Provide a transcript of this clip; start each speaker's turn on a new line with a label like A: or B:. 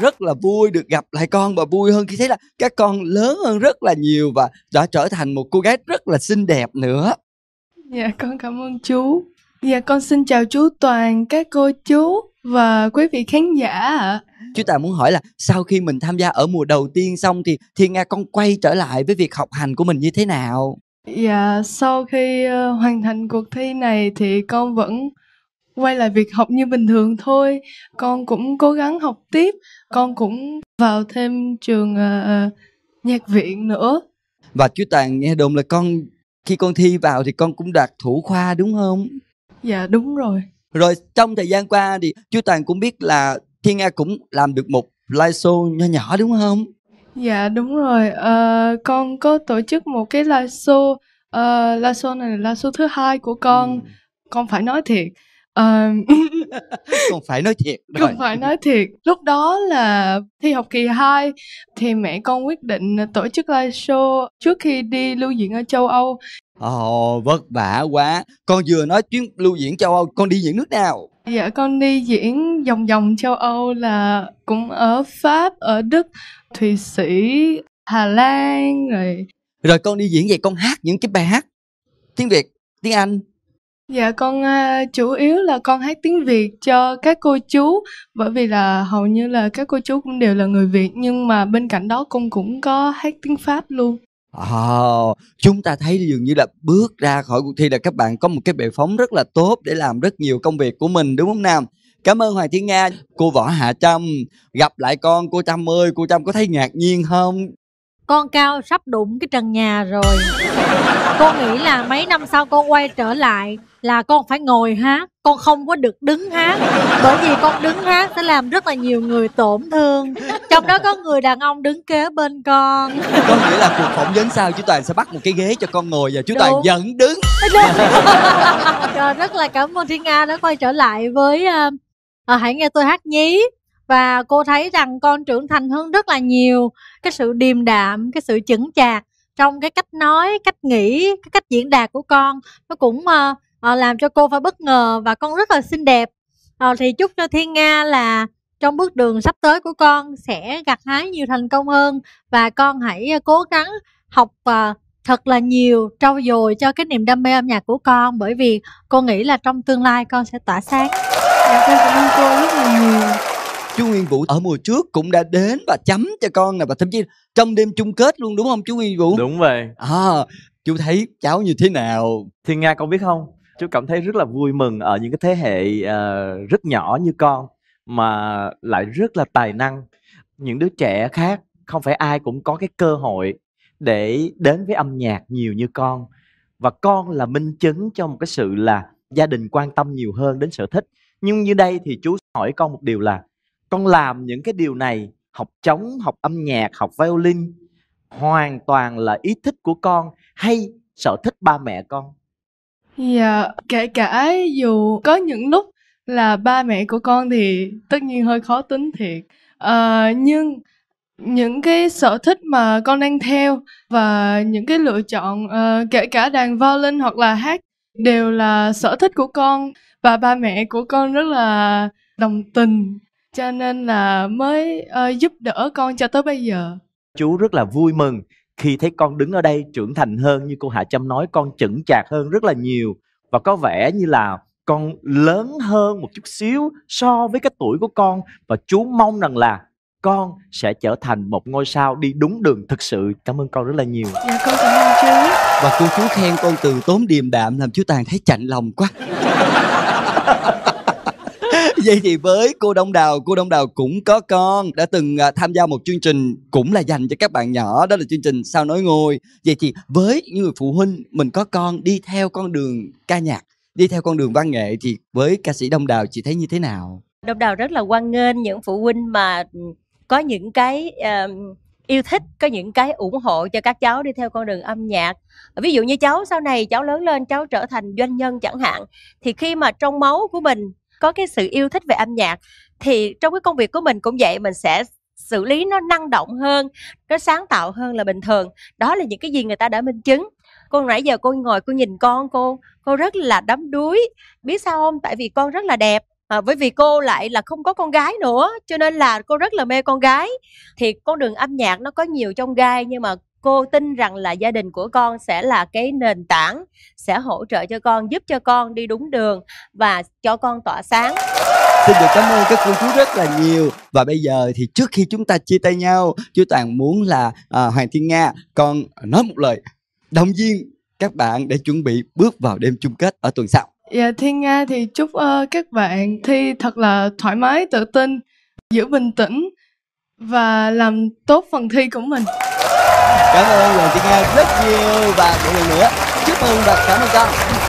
A: rất là vui được gặp lại con và vui hơn khi thấy là các con lớn hơn rất là nhiều và đã trở thành một cô gái rất là xinh đẹp nữa
B: Dạ con cảm ơn chú. Dạ con xin chào chú Toàn, các cô chú và quý vị khán giả ạ.
A: chú tài muốn hỏi là sau khi mình tham gia ở mùa đầu tiên xong thì thiên nga con quay trở lại với việc học hành của mình như thế nào
B: Dạ sau khi ờ, hoàn thành cuộc thi này thì con vẫn quay lại việc học như bình thường thôi. Con cũng cố gắng học tiếp, con cũng vào thêm trường ờ, nhạc viện nữa.
A: và chú toàn nghe đồn là con khi con thi vào thì con cũng đạt thủ khoa đúng không
B: Dạ đúng rồi.
A: rồi trong thời gian qua thì chú toàn cũng biết là thiên nga cũng làm được một live show nho nhỏ đúng không
B: Dạ đúng rồi. Ờ, con có tổ chức một cái live show. Ờ, live show này là live show thứ hai của con. Con phải nói thiệt. Ờ,
A: con phải nói thiệt rồi.
B: Không phải nói thiệt. Lúc đó là thi học kỳ 2 Thì mẹ con quyết định tổ chức live show Trước khi đi lưu diễn ở châu Âu.
A: Ồ vất vả quá. Con vừa nói chuyến lưu diễn châu âu con đi diễn nước nào?
B: Dạ con đi diễn vòng vòng châu Âu là Cũng ở Pháp, ở Đức, Thụy Sĩ, Hà Lan Rồi
A: rồi con đi diễn vậy con hát những cái bài hát tiếng việt tiếng anh
B: Dạ con uh, chủ yếu là con hát tiếng Việt cho các cô chú Bởi vì là hầu như là các cô chú cũng đều là người Việt Nhưng mà bên cạnh đó con cũng có hát tiếng Pháp luôn
A: Ồ, chúng ta thấy dường như là bước ra khỏi cuộc thi là các bạn có một cái bệ phóng rất là tốt để làm rất nhiều công việc của mình đúng không Nam? Cảm ơn Hoàng Thiên Nga, cô Võ Hạ Trâm. Gặp lại con, cô Trâm ơi, cô Trâm có thấy ngạc nhiên không?
C: Con cao sắp đụng cái trần nhà rồi. Con nghĩ là mấy năm sau con quay trở lại là con phải ngồi hát con không có được đứng hát bởi vì con đứng hát sẽ làm rất là nhiều người tổn thương. Trong đó có người đàn ông đứng kế bên con.
A: Có nghĩa là cuộc phỏng vấn sau chú Toàn sẽ bắt một cái ghế cho con ngồi và chú Toàn
C: Đúng.
A: vẫn đứng.
C: Rồi, rất là cảm ơn Thiên Nga đã quay trở lại với ờ, ờ, Hãy nghe tôi hát nhí và cô thấy rằng con trưởng thành hơn rất là nhiều. Cái sự điềm đạm, cái sự chững chạc Trong cái cách nói, cách nghĩ, cái cách diễn đạt của con Nó cũng uh, làm cho cô phải bất ngờ Và con rất là xinh đẹp. Uh, Thì chúc cho Thiên Nga là trong bước đường sắp tới của con sẽ gặt hái nhiều thành công hơn và con hãy cố gắng học uh, thật là nhiều trau dồi cho cái niềm đam mê âm nhạc của con bởi vì cô nghĩ là trong tương lai con sẽ tỏa sáng.
B: Dạ con cảm ơn cô rất là nhiều.
A: Chú Nguyên Vũ ở mùa trước cũng đã đến và chấm cho con nè và thậm chí trong đêm chung kết luôn đúng không chú Nguyên Vũ?
D: Đúng vậy.
A: À, chú thấy cháu như thế nào?
D: Thiên Nga con biết không? Chú cảm thấy rất là vui mừng ở những cái thế hệ ờ, rất nhỏ như con mà lại rất là tài năng. Những đứa trẻ khác không phải ai cũng có cái cơ hội để đến với âm nhạc nhiều như con. Và con là minh chứng cho một cái sự là gia đình quan tâm nhiều hơn đến sở thích. Nhưng như đây thì chú hỏi con một điều là con làm những cái điều này học trống, học âm nhạc, học violin hoàn toàn là ý thích của con hay sở thích ba mẹ con?
B: Dạ, kể cả dù có những lúc là ba mẹ của con thì tất nhiên hơi khó tính thiệt. à, nhưng những cái sở thích mà con đang theo và những cái lựa chọn uh, kể cả đàn violin hoặc là hát đều là sở thích của con và ba mẹ của con rất là đồng tình cho nên là mới ờ, giúp đỡ con cho tới bây giờ.
D: Chú rất là vui mừng khi thấy con đứng ở đây trưởng thành hơn như cô Hạ Trâm nói con chững chạc hơn rất là nhiều và có vẻ như là con lớn hơn một chút xíu so với cái tuổi của con và chú mong rằng là con sẽ trở thành một ngôi sao đi đúng đường thực sự. Cảm ơn con rất là nhiều.
B: Dạ con cảm ơn chú.
A: Và cô chú khen con từ tốn điềm đạm làm chú Toàn thấy chạnh lòng quá. Vậy thì với cô Đông Đào, cô Đông Đào cũng có con đã từng à, tham gia một chương trình cũng là dành cho các bạn nhỏ đó là chương trình Sao nói ngồi. Vậy thì với những người phụ huynh mình có con đi theo con đường ca nhạc, đi theo con đường văn nghệ thì với ca sĩ Đông Đào chị thấy như thế nào?
E: Đông Đào rất là quan nghênh những phụ huynh mà có những cái uh, yêu thích, có những cái ủng hộ cho các cháu đi theo con đường âm nhạc. Ví dụ như cháu sau này cháu lớn lên cháu trở thành doanh nhân chẳng hạn thì khi mà trong máu của mình có cái sự yêu thích về âm nhạc thì trong cái công việc của mình cũng vậy mình sẽ xử lý nó năng động hơn, nó sáng tạo hơn là bình thường. Đó là những cái gì người ta đã minh chứng. Cô nãy giờ cô ngồi cô nhìn con cô, cô rất là đắm đuối. Biết sao không? Tại vì con rất là đẹp à, bởi vì cô lại là không có con gái nữa cho nên là cô rất là mê con gái thì con đường âm nhạc nó có nhiều trong gai nhưng mà cô tin rằng là gia đình của con sẽ là cái nền tảng sẽ hỗ trợ cho con giúp cho con đi đúng đường và cho con tỏa sáng.
A: Xin được cảm ơn các cô chú rất là nhiều. Và bây giờ thì trước khi chúng ta chia tay nhau Chú Toàn muốn là à, Hoàng Thiên Nga Con nói một lời động viên các bạn để chuẩn bị bước vào đêm chung kết ở tuần sau.
B: Dạ Thiên Nga thì chúc ờ, các bạn thi thật là thoải mái, tự tin, giữ bình tĩnh và làm tốt phần thi của mình.
A: Cảm ơn Hoàng Thiên Nga rất nhiều Và một lần nữa chúc mừng và cảm ơn con